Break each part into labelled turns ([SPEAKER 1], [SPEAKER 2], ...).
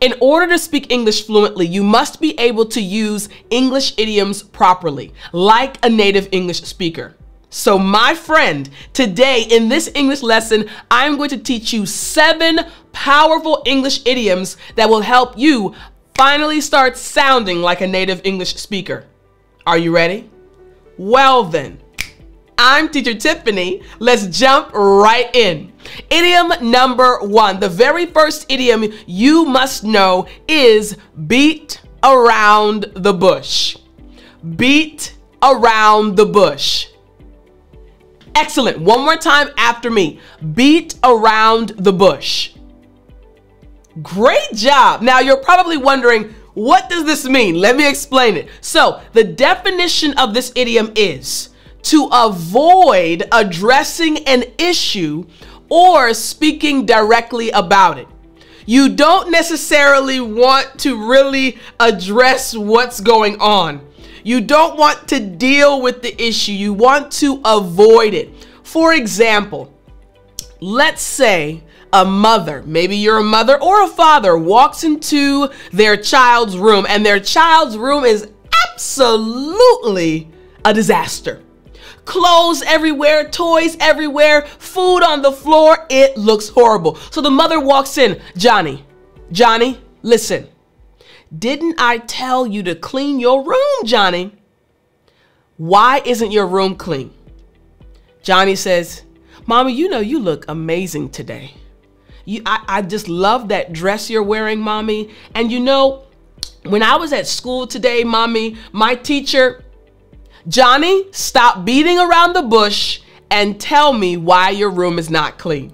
[SPEAKER 1] In order to speak English fluently, you must be able to use English idioms properly, like a native English speaker. So, my friend, today in this English lesson, I'm going to teach you seven powerful English idioms that will help you finally start sounding like a native English speaker. Are you ready? Well, then, I'm Teacher Tiffani. Let's jump right in. Idiom number one. The very first idiom you must know is beat around the bush. Beat around the bush. Excellent. One more time after me. Beat around the bush. Great job. Now you're probably wondering, what does this mean? Let me explain it. So the definition of this idiom is to avoid addressing an issue or speaking directly about it. You don't necessarily want to really address what's going on. You don't want to deal with the issue. You want to avoid it. For example, let's say a mother, maybe you're a mother or a father, walks into their child's room and their child's room is absolutely a disaster clothes everywhere, toys everywhere, food on the floor. It looks horrible. So the mother walks in, Johnny, Johnny, listen. Didn't I tell you to clean your room, Johnny? Why isn't your room clean? Johnny says, Mommy, you know you look amazing today. You, I, I just love that dress you're wearing, Mommy. And you know, when I was at school today, Mommy, my teacher, Johnny, stop beating around the bush and tell me why your room is not clean.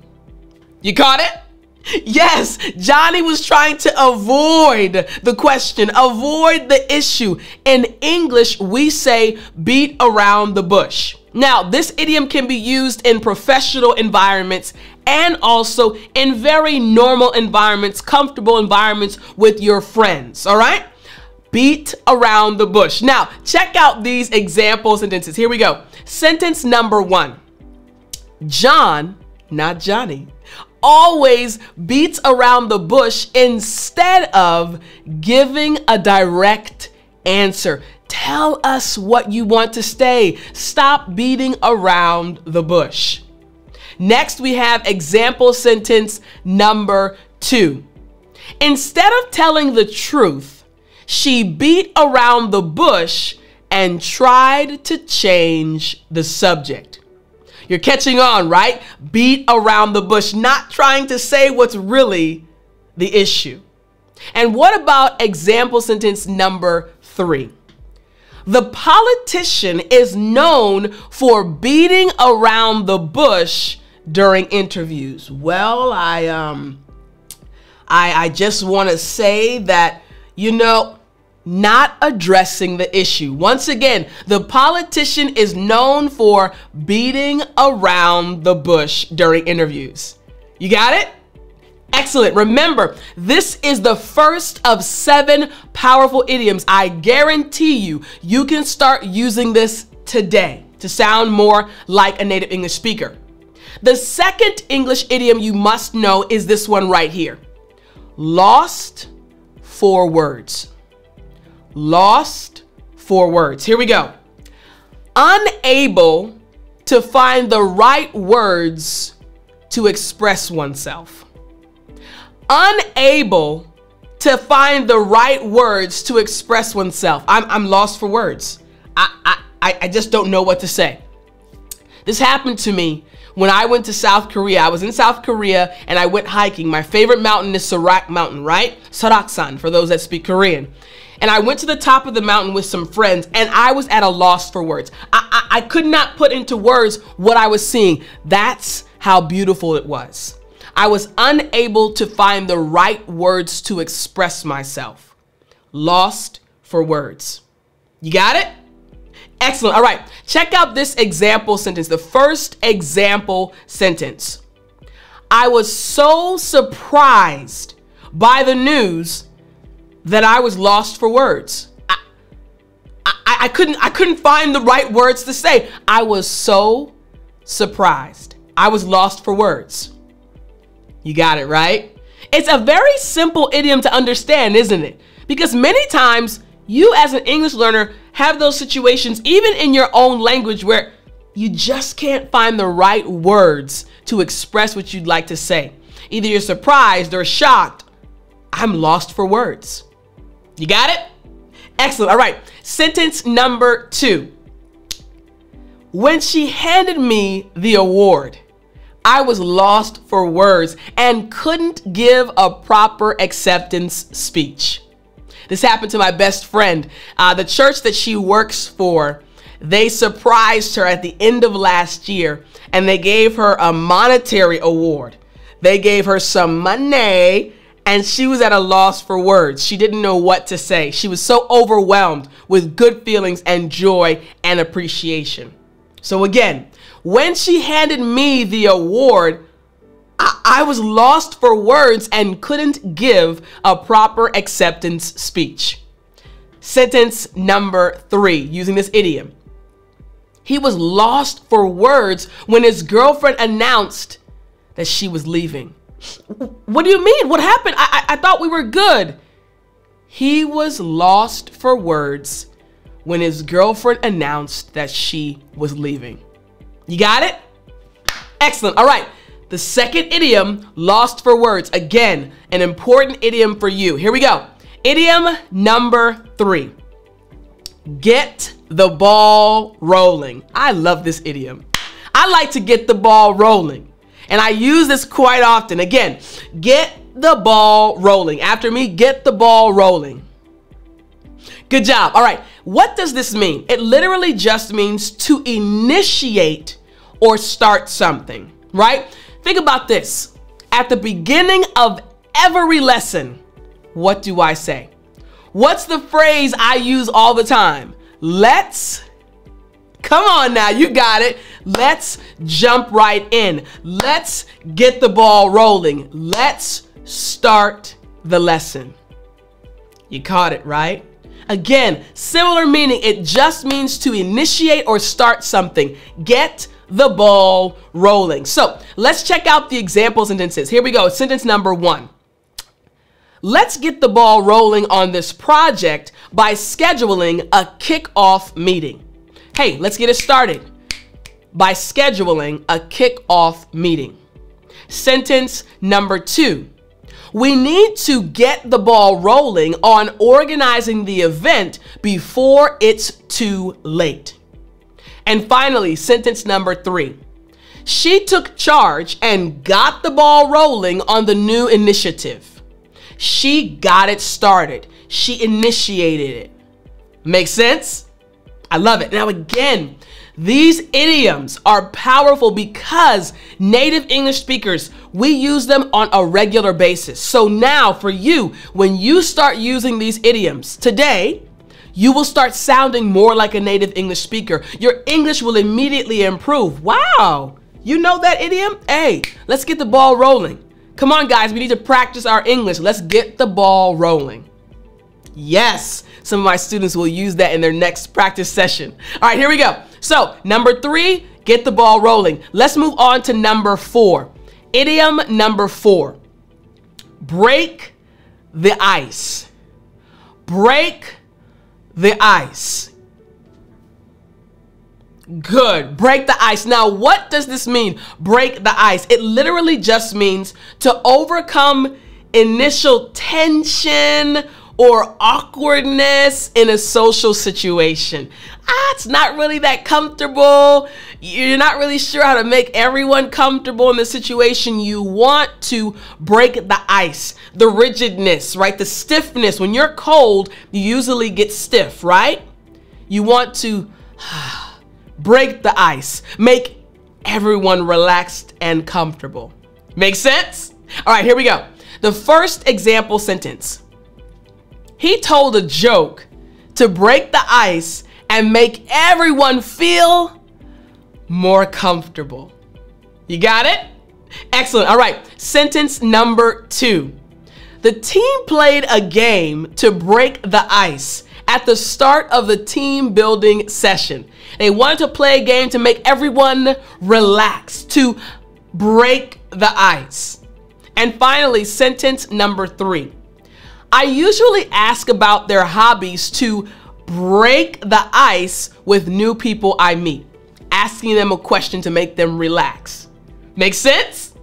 [SPEAKER 1] You caught it? Yes, Johnny was trying to avoid the question, avoid the issue. In English, we say beat around the bush. Now, this idiom can be used in professional environments and also in very normal environments, comfortable environments with your friends, all right? Beat around the bush. Now, check out these example sentences. Here we go. Sentence number one John, not Johnny, always beats around the bush instead of giving a direct answer. Tell us what you want to say. Stop beating around the bush. Next, we have example sentence number two. Instead of telling the truth, she beat around the bush and tried to change the subject. You're catching on, right? Beat around the bush, not trying to say what's really the issue. And what about example sentence number three? The politician is known for beating around the bush during interviews. Well, I um I I just want to say that you know, not addressing the issue. Once again, the politician is known for beating around the bush during interviews. You got it? Excellent. Remember, this is the first of seven powerful idioms. I guarantee you, you can start using this today to sound more like a native English speaker. The second English idiom you must know is this one right here. Lost for words. Lost for words. Here we go. Unable to find the right words to express oneself. Unable to find the right words to express oneself. I'm, I'm lost for words. I, I, I just don't know what to say. This happened to me when I went to South Korea. I was in South Korea and I went hiking. My favorite mountain is Sorak Mountain, right? Soraksan for those that speak Korean. And I went to the top of the mountain with some friends and I was at a loss for words. I, I, I could not put into words what I was seeing. That's how beautiful it was. I was unable to find the right words to express myself. Lost for words. You got it? Excellent. All right. Check out this example sentence. The first example sentence. I was so surprised by the news that I was lost for words. I, I, I couldn't I couldn't find the right words to say. I was so surprised. I was lost for words. You got it right? It's a very simple idiom to understand, isn't it? Because many times you as an English learner have those situations even in your own language where you just can't find the right words to express what you'd like to say. Either you're surprised or shocked. I'm lost for words. You got it? Excellent. All right. Sentence number two. When she handed me the award, I was lost for words and couldn't give a proper acceptance speech. This happened to my best friend. Uh, the church that she works for, they surprised her at the end of last year and they gave her a monetary award. They gave her some money and she was at a loss for words. She didn't know what to say. She was so overwhelmed with good feelings and joy and appreciation. So again, when she handed me the award, I, was lost for words and couldn't give a proper acceptance speech. Sentence number three, using this idiom. He was lost for words when his girlfriend announced that she was leaving. What do you mean? What happened? I, I, I thought we were good. He was lost for words when his girlfriend announced that she was leaving. You got it? Excellent. All right. The second idiom, lost for words. Again, an important idiom for you. Here we go. Idiom number three. Get the ball rolling. I love this idiom. I like to get the ball rolling. And I use this quite often. Again, get the ball rolling. After me, get the ball rolling. Good job. All right. What does this mean? It literally just means to initiate or start something, right? Think about this. At the beginning of every lesson, what do I say? What's the phrase I use all the time? Let's, come on now, you got it. Let's jump right in. Let's get the ball rolling. Let's start the lesson. You caught it, right? Again, similar meaning. It just means to initiate or start something. Get the ball rolling. So let's check out the example sentences. Here we go. Sentence number one. Let's get the ball rolling on this project by scheduling a kickoff meeting. Hey, let's get it started by scheduling a kickoff meeting. Sentence number two. We need to get the ball rolling on organizing the event before it's too late. And finally, sentence number three. She took charge and got the ball rolling on the new initiative. She got it started. She initiated it. Make sense? I love it. Now, again, these idioms are powerful because native English speakers, we use them on a regular basis. So now for you, when you start using these idioms today, you will start sounding more like a native English speaker. Your English will immediately improve. Wow, you know that idiom? Hey, let's get the ball rolling. Come on, guys, we need to practice our English. Let's get the ball rolling. Yes, some of my students will use that in their next practice session. All right, here we go. So, number three, get the ball rolling. Let's move on to number four. Idiom number four break the ice. Break the ice. Good. Break the ice. Now, what does this mean? Break the ice. It literally just means to overcome initial tension or awkwardness in a social situation. Ah, it's not really that comfortable. You're not really sure how to make everyone comfortable in the situation. You want to break the ice, the rigidness, right? The stiffness. When you're cold, you usually get stiff, right? You want to break the ice, make everyone relaxed and comfortable. Make sense? All right, here we go. The first example sentence he told a joke to break the ice and make everyone feel more comfortable. You got it? Excellent. All right. Sentence number two. The team played a game to break the ice at the start of the team building session. They wanted to play a game to make everyone relax, to break the ice. And finally, sentence number three. I usually ask about their hobbies to break the ice with new people I meet, asking them a question to make them relax. Make sense?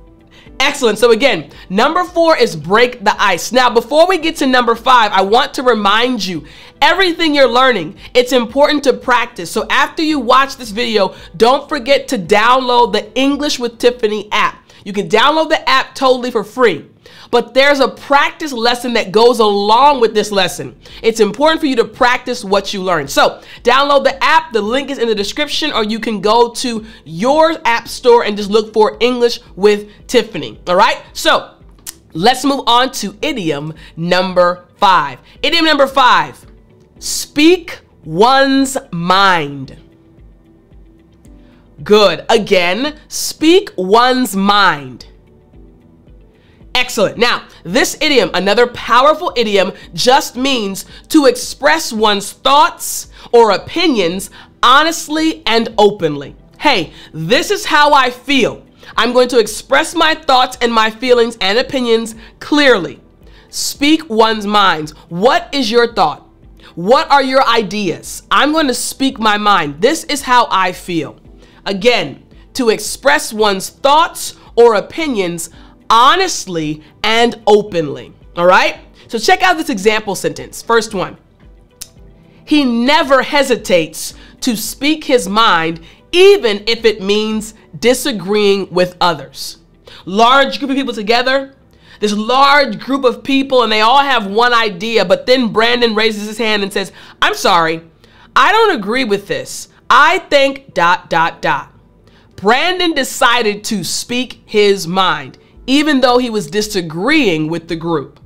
[SPEAKER 1] Excellent. So again, number four is break the ice. Now, before we get to number five, I want to remind you, everything you're learning, it's important to practice. So after you watch this video, don't forget to download the English with Tiffani app. You can download the app totally for free but there's a practice lesson that goes along with this lesson. It's important for you to practice what you learn. So download the app. The link is in the description, or you can go to your app store and just look for English with Tiffani. All right. So let's move on to idiom number five. Idiom number five, speak one's mind. Good. Again, speak one's mind. Excellent. Now, this idiom, another powerful idiom, just means to express one's thoughts or opinions honestly and openly. Hey, this is how I feel. I'm going to express my thoughts and my feelings and opinions clearly. Speak one's mind. What is your thought? What are your ideas? I'm going to speak my mind. This is how I feel. Again, to express one's thoughts or opinions honestly and openly. All right? So check out this example sentence. First one. He never hesitates to speak his mind, even if it means disagreeing with others. Large group of people together, this large group of people, and they all have one idea, but then Brandon raises his hand and says, I'm sorry, I don't agree with this. I think dot, dot, dot. Brandon decided to speak his mind even though he was disagreeing with the group.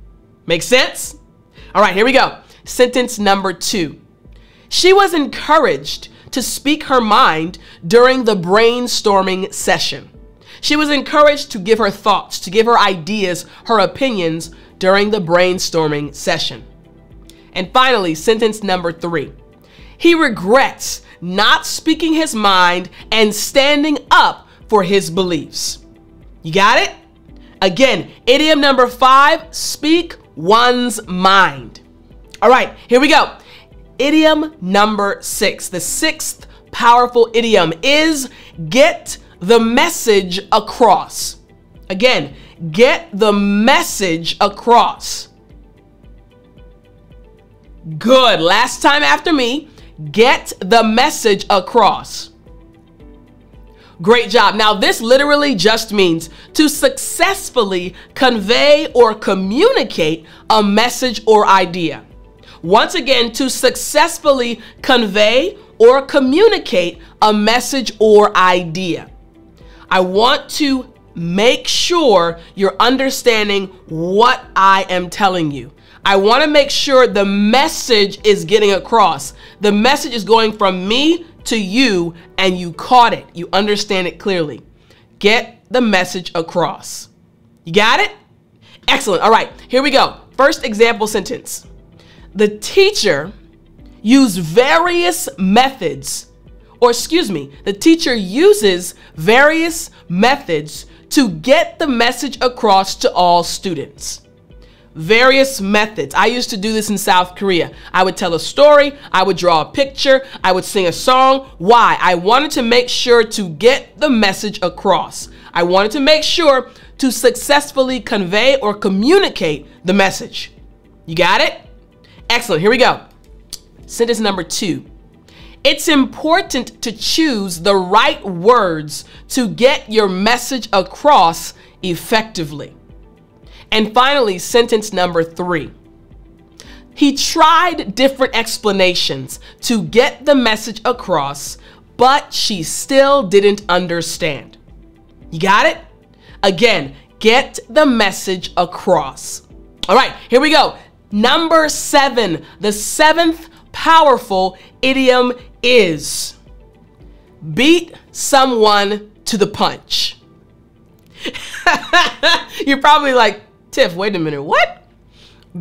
[SPEAKER 1] Make sense? All right, here we go. Sentence number two. She was encouraged to speak her mind during the brainstorming session. She was encouraged to give her thoughts, to give her ideas, her opinions during the brainstorming session. And finally, sentence number three. He regrets not speaking his mind and standing up for his beliefs. You got it? Again, idiom number five, speak one's mind. All right, here we go. Idiom number six, the sixth powerful idiom is get the message across. Again, get the message across. Good. Last time after me, get the message across. Great job. Now, this literally just means to successfully convey or communicate a message or idea. Once again, to successfully convey or communicate a message or idea. I want to make sure you're understanding what I am telling you. I want to make sure the message is getting across. The message is going from me to you and you caught it. You understand it clearly. Get the message across. You got it? Excellent. All right, here we go. First example sentence. The teacher used various methods, or excuse me, the teacher uses various methods to get the message across to all students various methods. I used to do this in South Korea. I would tell a story, I would draw a picture, I would sing a song. Why? I wanted to make sure to get the message across. I wanted to make sure to successfully convey or communicate the message. You got it? Excellent. Here we go. Sentence number two. It's important to choose the right words to get your message across effectively. And finally, sentence number three. He tried different explanations to get the message across, but she still didn't understand. You got it? Again, get the message across. All right, here we go. Number seven, the seventh powerful idiom is beat someone to the punch. You're probably like, Tiff, wait a minute, what?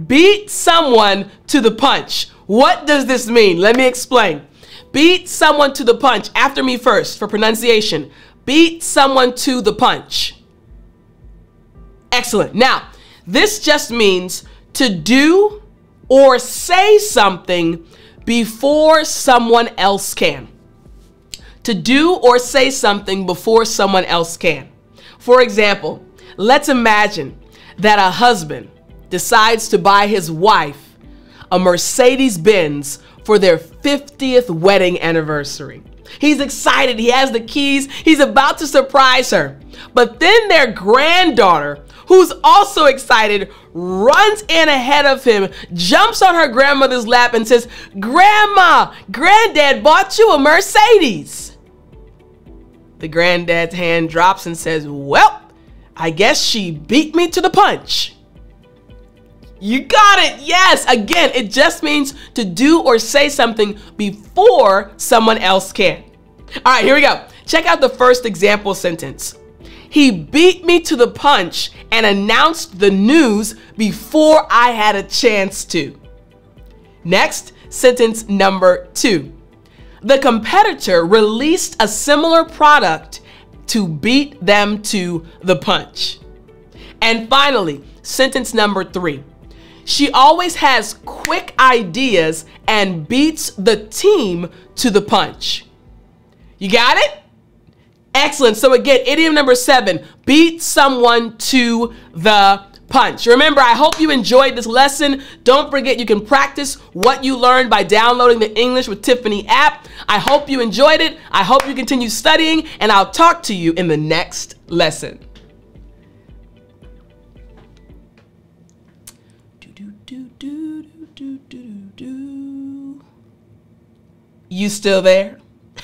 [SPEAKER 1] Beat someone to the punch. What does this mean? Let me explain. Beat someone to the punch. After me first for pronunciation. Beat someone to the punch. Excellent. Now, this just means to do or say something before someone else can. To do or say something before someone else can. For example, let's imagine that a husband decides to buy his wife a Mercedes Benz for their 50th wedding anniversary. He's excited, he has the keys, he's about to surprise her. But then their granddaughter, who's also excited, runs in ahead of him, jumps on her grandmother's lap, and says, Grandma, granddad bought you a Mercedes. The granddad's hand drops and says, Well, I guess she beat me to the punch. You got it. Yes. Again, it just means to do or say something before someone else can. All right, here we go. Check out the first example sentence. He beat me to the punch and announced the news before I had a chance to. Next, sentence number two. The competitor released a similar product to beat them to the punch. And finally, sentence number three. She always has quick ideas and beats the team to the punch. You got it? Excellent. So again, idiom number seven, beat someone to the punch. Remember, I hope you enjoyed this lesson. Don't forget you can practice what you learned by downloading the English with Tiffani app. I hope you enjoyed it. I hope you continue studying, and I'll talk to you in the next lesson. You still there?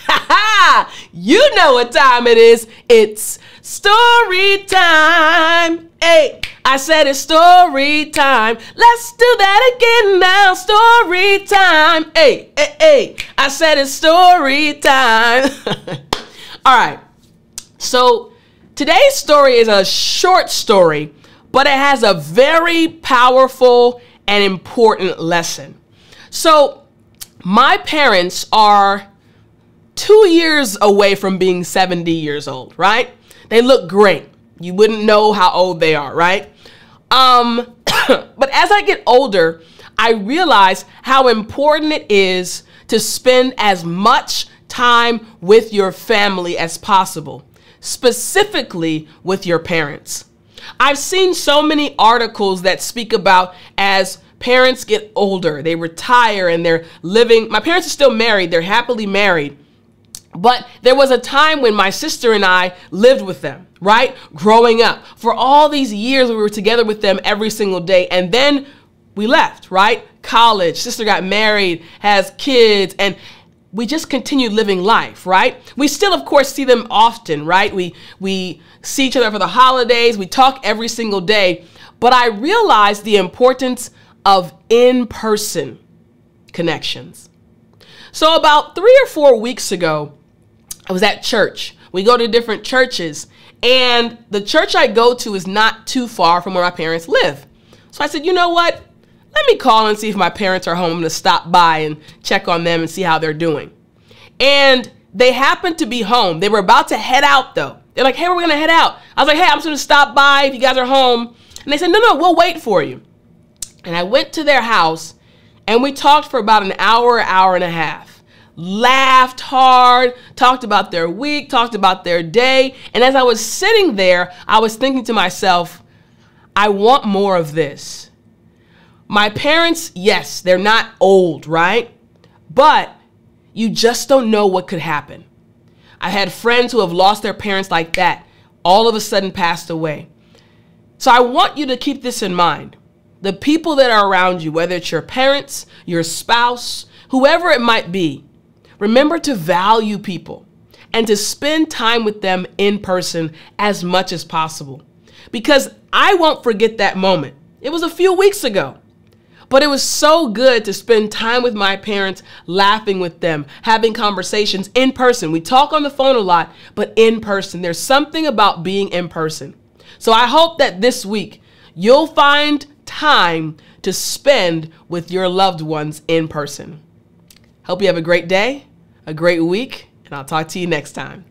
[SPEAKER 1] Ha ha! You know what time it is. It's story time. Hey, I said it's story time. Let's do that again now. Story time. Hey, hey, hey. I said it's story time. All right. So today's story is a short story, but it has a very powerful and important lesson. So my parents are two years away from being 70 years old, right? They look great. You wouldn't know how old they are, right? Um, but as I get older, I realize how important it is to spend as much time with your family as possible, specifically with your parents. I've seen so many articles that speak about as parents get older, they retire and they're living. My parents are still married, they're happily married. But there was a time when my sister and I lived with them, right? Growing up. For all these years, we were together with them every single day. And then we left, right? College, sister got married, has kids, and we just continued living life, right? We still, of course, see them often, right? We, we see each other for the holidays, we talk every single day. But I realized the importance of in person connections. So, about three or four weeks ago, I was at church. We go to different churches, and the church I go to is not too far from where my parents live. So I said, you know what? Let me call and see if my parents are home I'm gonna stop by and check on them and see how they're doing. And they happened to be home. They were about to head out though. They're like, hey, we're gonna head out. I was like, hey, I'm just gonna stop by if you guys are home. And they said, no, no, we'll wait for you. And I went to their house and we talked for about an hour, hour and a half laughed hard, talked about their week, talked about their day. And as I was sitting there, I was thinking to myself, I want more of this. My parents, yes, they're not old, right? But you just don't know what could happen. I had friends who have lost their parents like that, all of a sudden passed away. So I want you to keep this in mind. The people that are around you, whether it's your parents, your spouse, whoever it might be, Remember to value people and to spend time with them in person as much as possible. Because I won't forget that moment. It was a few weeks ago. But it was so good to spend time with my parents, laughing with them, having conversations in person. We talk on the phone a lot, but in person. There's something about being in person. So I hope that this week you'll find time to spend with your loved ones in person. Hope you have a great day a great week, and I'll talk to you next time.